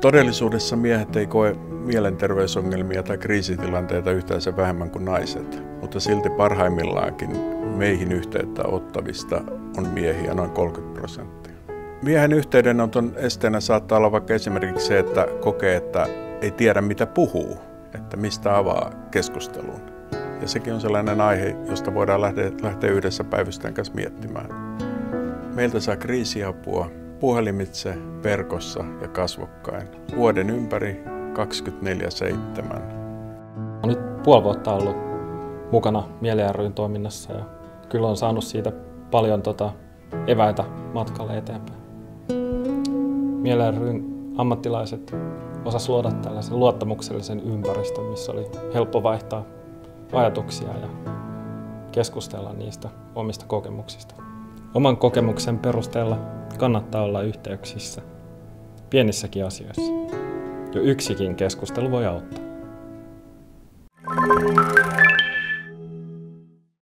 Todellisuudessa miehet ei koe mielenterveysongelmia tai kriisitilanteita yhtään se vähemmän kuin naiset, mutta silti parhaimmillaankin meihin yhteyttä ottavista on miehiä noin 30 prosenttia. Miehen yhteydenoton esteenä saattaa olla vaikka esimerkiksi se, että kokee, että ei tiedä mitä puhuu, että mistä avaa keskustelun. Ja sekin on sellainen aihe, josta voidaan lähteä yhdessä päivystäjän kanssa miettimään. Meiltä saa kriisiapua puhelimitse, verkossa ja kasvokkain vuoden ympäri 24-7. Olen nyt puoli vuotta ollut mukana Mieli toiminnassa ja kyllä on saanut siitä paljon tota eväitä matkalle eteenpäin. Mieli ammattilaiset osas luoda tällaisen luottamuksellisen ympäristön, missä oli helppo vaihtaa ajatuksia ja keskustella niistä omista kokemuksista. Oman kokemuksen perusteella kannattaa olla yhteyksissä pienissäkin asioissa. Jo yksikin keskustelu voi auttaa.